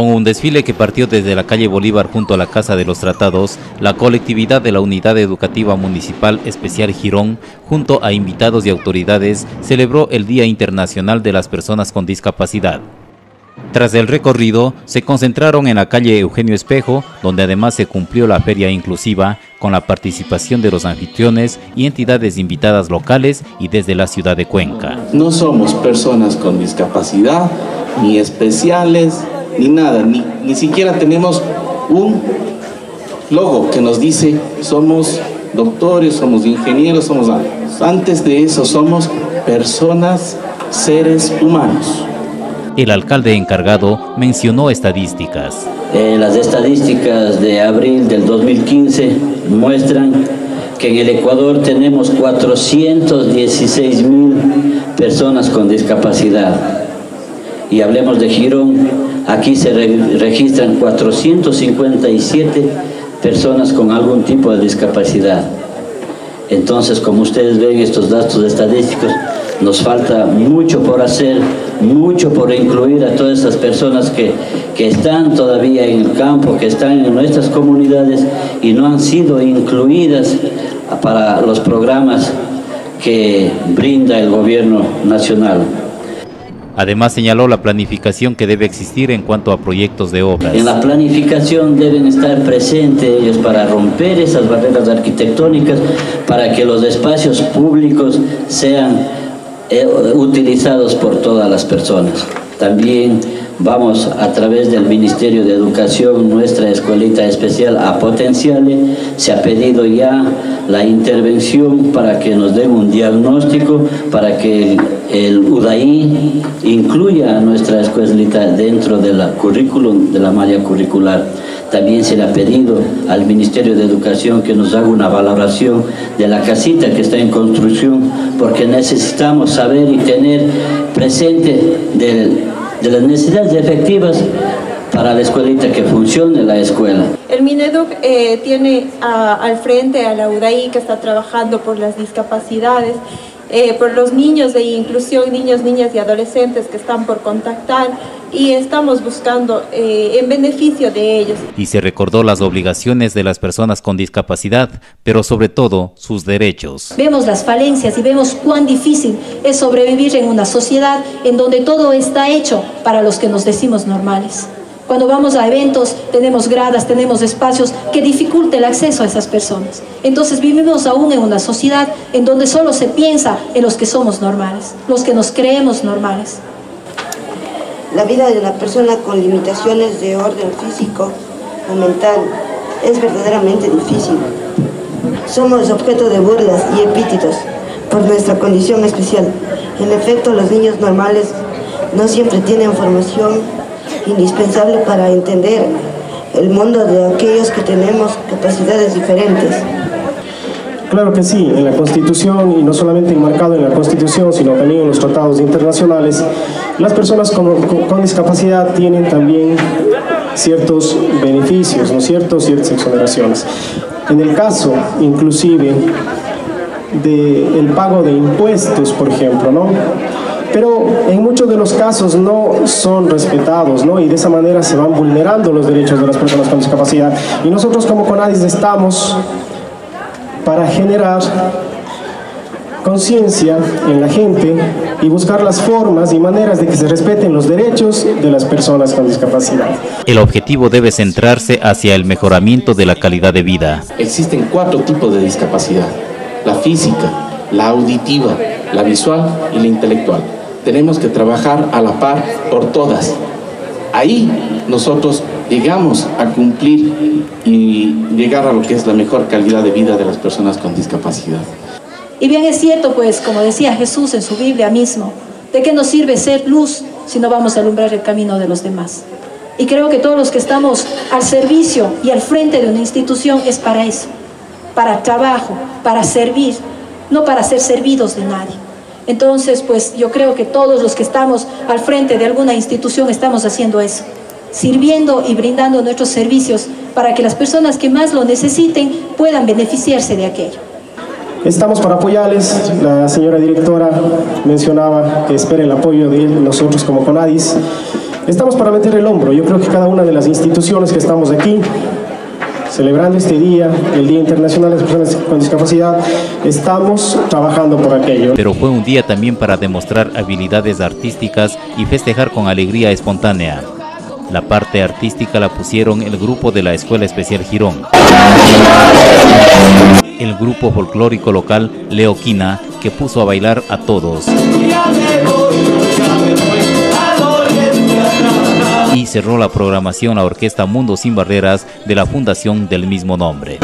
Con un desfile que partió desde la calle Bolívar junto a la Casa de los Tratados, la colectividad de la Unidad Educativa Municipal Especial Girón, junto a invitados y autoridades, celebró el Día Internacional de las Personas con Discapacidad. Tras el recorrido, se concentraron en la calle Eugenio Espejo, donde además se cumplió la feria inclusiva con la participación de los anfitriones y entidades invitadas locales y desde la ciudad de Cuenca. No somos personas con discapacidad, ni especiales, ni nada, ni, ni siquiera tenemos un logo que nos dice somos doctores, somos ingenieros, somos... Antes de eso somos personas, seres humanos. El alcalde encargado mencionó estadísticas. Eh, las estadísticas de abril del 2015 muestran que en el Ecuador tenemos 416 mil personas con discapacidad. Y hablemos de Girón, aquí se registran 457 personas con algún tipo de discapacidad. Entonces, como ustedes ven estos datos estadísticos, nos falta mucho por hacer, mucho por incluir a todas esas personas que, que están todavía en el campo, que están en nuestras comunidades y no han sido incluidas para los programas que brinda el gobierno nacional. Además señaló la planificación que debe existir en cuanto a proyectos de obras. En la planificación deben estar presentes ellos para romper esas barreras arquitectónicas, para que los espacios públicos sean eh, utilizados por todas las personas. También vamos a través del Ministerio de Educación, nuestra escuelita especial a Potenciales, se ha pedido ya la intervención para que nos den un diagnóstico, para que el, UDAI incluya a nuestra escuelita dentro de la currículum, de la malla curricular. También se le ha pedido al Ministerio de Educación que nos haga una valoración de la casita que está en construcción, porque necesitamos saber y tener presente de, las necesidades efectivas para la escuelita que funcione la escuela. El Mineduc eh, tiene al frente a la UDAI que está trabajando por las discapacidades eh, por los niños de inclusión, niños, niñas y adolescentes que están por contactar y estamos buscando eh, en beneficio de ellos. Y se recordó las obligaciones de las personas con discapacidad, pero sobre todo sus derechos. Vemos las falencias y vemos cuán difícil es sobrevivir en una sociedad en donde todo está hecho para los que nos decimos normales. Cuando vamos a eventos tenemos gradas, tenemos espacios que dificulten el acceso a esas personas. Entonces vivimos aún en una sociedad en donde solo se piensa en los que somos normales, los que nos creemos normales. La vida de una persona con limitaciones de orden físico o mental es verdaderamente difícil. Somos objeto de burlas y epítetos por nuestra condición especial. En efecto, los niños normales no siempre tienen formación indispensable para entender el mundo de aquellos que tenemos capacidades diferentes. Claro que sí, en la Constitución, y no solamente enmarcado en la Constitución, sino también en los tratados internacionales, las personas con, con, discapacidad tienen también ciertos beneficios, ¿no cierto?, ciertas exoneraciones. En el caso, inclusive, del pago de impuestos, por ejemplo, ¿no? Pero en muchos de los casos no son respetados, ¿no? Y de esa manera se van vulnerando los derechos de las personas con discapacidad. Y nosotros como CONADIS estamos para generar conciencia en la gente y buscar las formas y maneras de que se respeten los derechos de las personas con discapacidad. El objetivo debe centrarse hacia el mejoramiento de la calidad de vida. Existen cuatro tipos de discapacidad, la física, la auditiva, la visual y la intelectual tenemos que trabajar a la par por todas. Ahí nosotros llegamos a cumplir y llegar a lo que es la mejor calidad de vida de las personas con discapacidad. Y bien es cierto, pues, como decía Jesús en su Biblia mismo, ¿de qué nos sirve ser luz si no vamos a alumbrar el camino de los demás? Y creo que todos los que estamos al servicio y al frente de una institución es para eso, para trabajo, para servir, no para ser servidos de nadie. Entonces, pues yo creo que todos los que estamos al frente de alguna institución estamos haciendo eso, sirviendo y brindando nuestros servicios para que las personas que más lo necesiten puedan beneficiarse de aquello. Estamos para apoyarles. La señora directora mencionaba que espera el apoyo de nosotros como CONADIS. estamos para meter el hombro. Yo creo que cada una de las instituciones que estamos aquí celebrando este día, el Día Internacional de las Personas con Discapacidad, estamos trabajando por aquello. Pero fue un día también para demostrar habilidades artísticas y festejar con alegría espontánea. La parte artística la pusieron el grupo de la Escuela Especial Girón. El grupo folclórico local Leoquina, que puso a bailar a todos. Y cerró la programación la orquesta Mundo Sin Barreras de la fundación del mismo nombre.